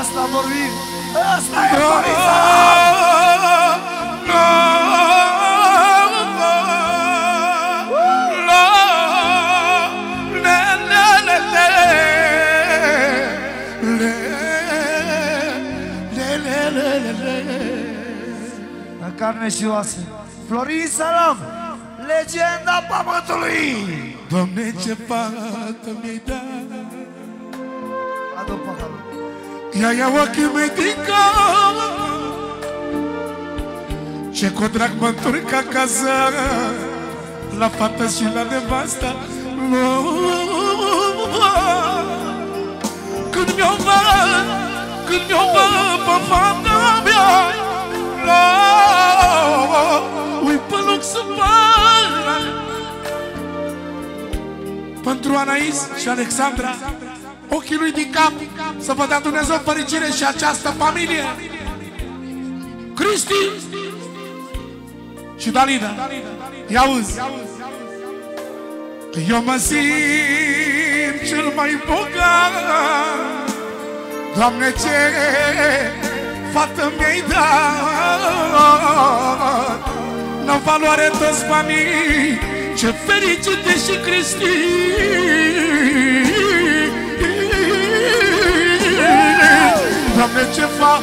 Asta vorbim! Asta e Florisa! În carne și oase. Florin Salam, legenda pământului! Doamne, ce fată mi-ai dat Adu paharul. Ia ia ochii mei din cap Ce cu drag mă întorc acasă La fată și la nevasta Când mi-o văd Când mi-o văd pe fata mea Ui pe loc să pară Pentru Anais și Alexandra Ochii lui din cap Să vă dea Dumnezeu fericire și această familie. Cristi Și Dalina. Ia auzi. Eu mă simt cel mai bogat. Doamne ce fată mi-ai dat. N-au valoare toți banii Ce fericite și Cristi Doamne, ce fac?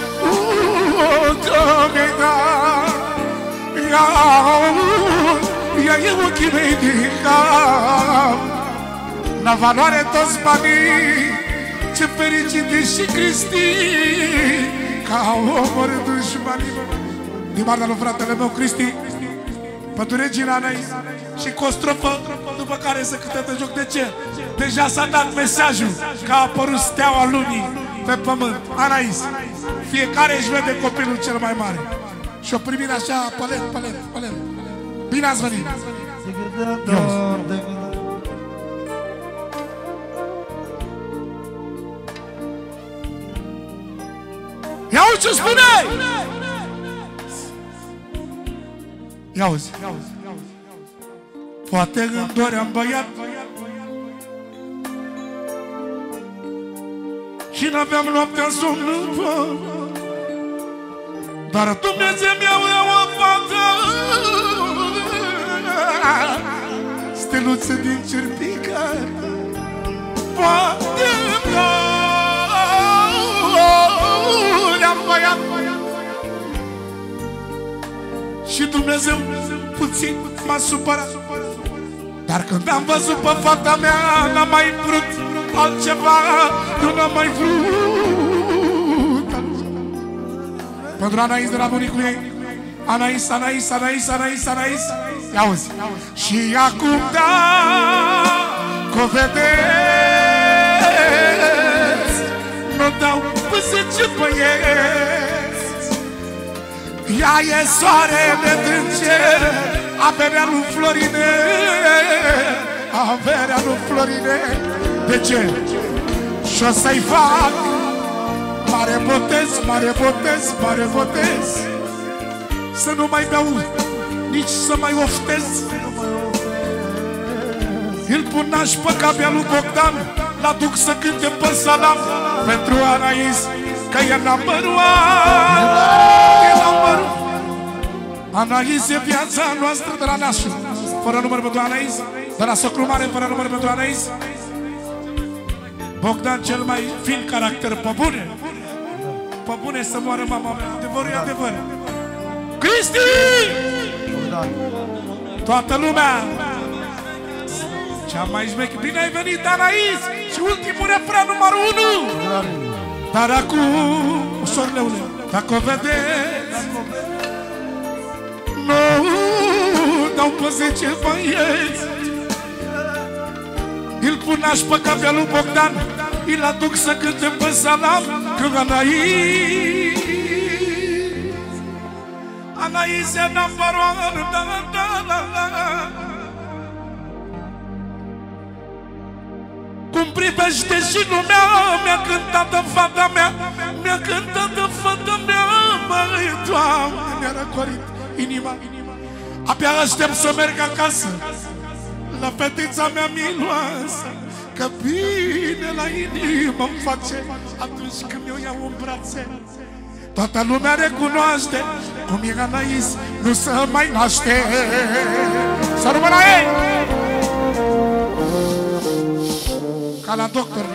Doamne, da. Ia, ia e ochii mei din cap. La valoare toți banii Ce fericite și Cristi Ca omor dușmanii. Din partea lui fratele meu Cristi Pentru regina Anais Și cu o strofă După care să cântăm de joc. De ce? Deja s-a dat mesajul Că a apărut steaua lunii Pe pământ Anais Fiecare își vede copilul cel mai mare. Și o primit așa Pălet, pălet, pălet Bine ați venit! Ia uite ce spune! Ia uzi. Poate îmi doream băiat Și n-aveam noaptea somn în păr Dar Dumnezeu mi-a o fată. Steluță din certică Poate îmi doream băiat Și Dumnezeu puțin m-a supărat. Dar când am văzut pe fata mea N-am mai vrut altceva Nu n-am mai vrut. Pentru Anais de la bunicul ei. Anais, Anais, Anais, Anais, Anais. Ia auzi. Și acum da Că vedeți Nu dau pe zece băieți. Ea e soarele din cer Averea lui Florine Averea lui Florine De ce? Și o să-i fac. Mare botez, mare botez, mare botez. Să nu mai beau Nici să mai oftez. Îl pun naș pe capea lui Bogdan L-aduc să cânte pe salam. Pentru Anais Că e number one. E number one. Anais e viața noastră de la nașul Fără număr pentru Anais De la socru mare fără număr pentru Anais Bogdan cel mai fin caracter Pe bune. Pe bune să moară mama mea. Adevărul e adevăr. Cristi! Toată lumea. Cea mai șmech Bine ai venit Anais! Și ultimul refren numărul 1 Dar acum Sorleule Dacă o vedeți Nu Dau pe zece băieți Îl pun aș pe capea lui Bogdan Îl aduc să cânte pe salam Că Anais Anais e number one da, da, da, da. Cum privește și lumea Mi-a cântat de fata mea Mi-a cântat de fata mea Măi, Doamne, mi-a răcorit inima. Abia aștept să merg acasă La fetița mea miloasă Că bine la inimă îmi face Atunci când eu iau în brațe Toată lumea recunoaște Cum e Anais nu se mai naște. Să rămână ei! Ca la doctor